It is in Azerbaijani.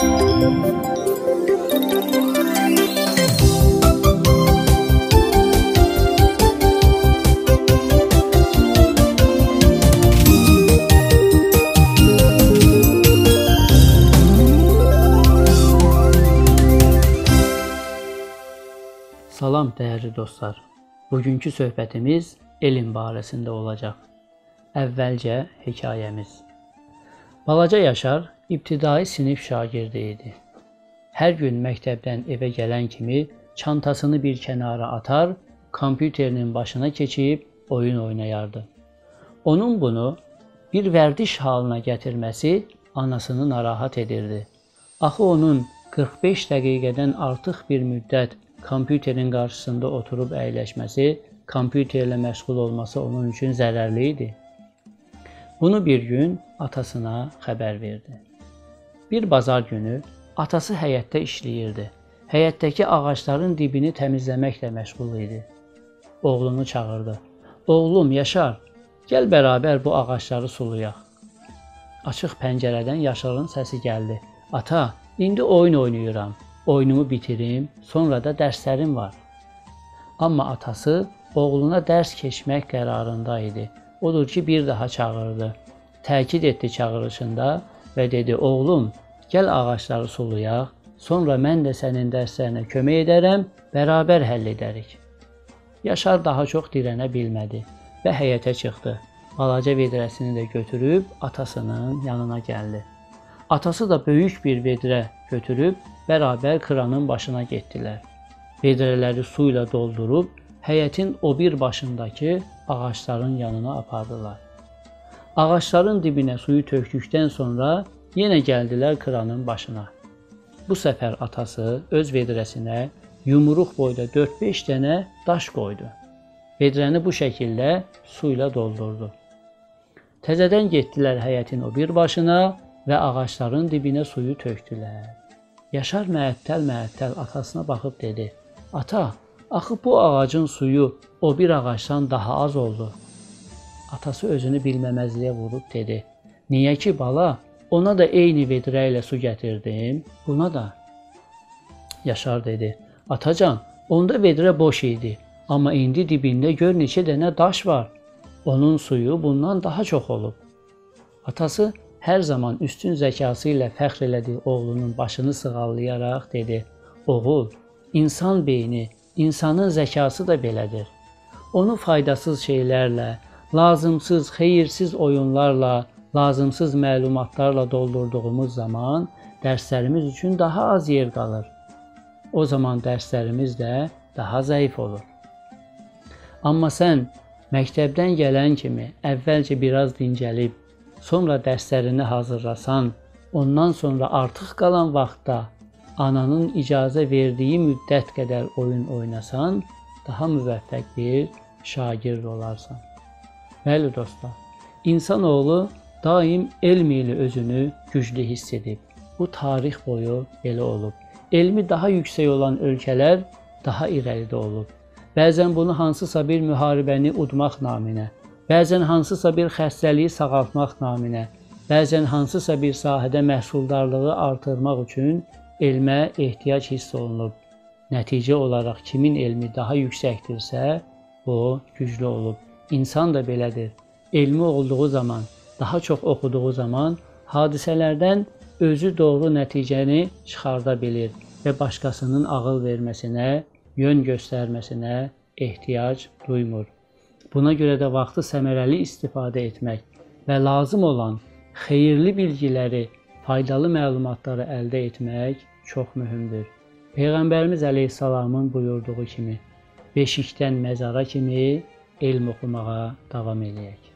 Salam dəyərli dostlar. Bugünkü söhbətimiz elm barəsində olacaq. Əvvəlcə hekayəmiz. Balaca Yaşar ibtidai sinif şagirdi idi. Hər gün məktəbdən evə gələn kimi çantasını bir kənara atar, kompüterinin başına keçib oyun oynayardı. Onun bunu bir vərdiş halına gətirməsi anasını narahat edirdi. Axı onun 45 dəqiqədən artıq bir müddət kompüterin qarşısında oturub əyləşməsi, kompüterlə məşğul olması onun üçün zərərli idi. Bunu bir gün atasına xəbər verdi. Bir bazar günü atası həyətdə işləyirdi. Həyətdəki ağacların dibini təmizləməklə məşğul idi. Oğlunu çağırdı. Oğlum Yaşar, gəl bərabər bu ağacları sulayaq. Açıq pəncərədən Yaşarın səsi gəldi. Ata, indi oyun oynayıram. Oyunumu bitirim, sonra da dərslərim var. Amma atası oğluna dərs keçmək qərarında idi. Odur ki, bir daha çağırdı. Təkid etdi çağırışında və dedi: "Oğlum, gəl ağacları sulayaq, sonra mən də sənin dərslərinə kömək edərəm, bərabər həll edərik." Yaşar daha çox dirənə bilmədi və həyətə çıxdı. Balaca vedrəsini də götürüb atasının yanına gəldi. Atası da böyük bir vedrə götürüb bərabər kranın başına getdilər. Vedrələri su ilə doldurub həyətin o bir başındakı ağacların yanına apardılar. Ağacların dibinə suyu tökdükdən sonra yenə gəldilər kranın başına. Bu səfər atası öz vedrəsinə yumruq boyda 4-5 dənə daş qoydu. Vedrəni bu şəkildə su ilə doldurdu. Təzədən getdilər həyətin o bir başına və ağacların dibinə suyu tökdülər. Yaşar məəttəl-məəttəl atasına baxıb dedi: "Ata, axı bu ağacın suyu o bir ağacdan daha az oldu." Atası özünü bilməməzliyə vurub dedi: "Niyə ki, bala? Ona da eyni vedrə ilə su gətirdim, buna da." Yaşar dedi: "Atacan, onda vedrə boş idi, amma indi dibində gör neçə dənə daş var. Onun suyu bundan daha çox olub." Atası hər zaman üstün zəkası ilə fəxr elədiyi oğlunun başını sığallayaraq dedi: "Oğul, insan beyni, insanın zəkası da belədir. Onu faydasız şeylərlə, lazımsız, xeyirsiz oyunlarla, lazımsız məlumatlarla doldurduğumuz zaman dərslərimiz üçün daha az yer qalır. O zaman dərslərimiz də daha zəif olur. Amma sən məktəbdən gələn kimi əvvəlcə biraz dincəlib sonra dərslərini hazırlasan, ondan sonra artıq qalan vaxtda ananın icazə verdiyi müddət qədər oyun oynasan, daha müvəffəq bir şagird olarsan. Bəli dostlar, insanoğlu daim elm ilə özünü güclü hiss edib. Bu tarix boyu belə olub. Elmi daha yüksək olan ölkələr daha irəlidə olub. Bəzən bunu hansısa bir müharibəni udmaq naminə, bəzən hansısa bir xəstəliyi sağaltmaq naminə, bəzən hansısa bir sahədə məhsuldarlığı artırmaq üçün elmə ehtiyac hiss olunub. Nəticə olaraq kimin elmi daha yüksəkdirsə, o güclü olub. İnsan da belədir. Elmi olduğu zaman, daha çox oxuduğu zaman hadisələrdən özü doğru nəticəni çıxarda bilir və başqasının ağıl verməsinə, yön göstərməsinə ehtiyac duymur. Buna görə də vaxtı səmərəli istifadə etmək və lazım olan xeyirli bilgiləri, faydalı məlumatları əldə etmək çox mühümdür. Peyğəmbərimiz əleyhissalamın buyurduğu kimi beşikdən məzara kimi elm oxumağa davam eləyək.